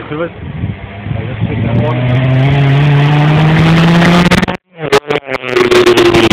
Yeah, do it. I just take that one.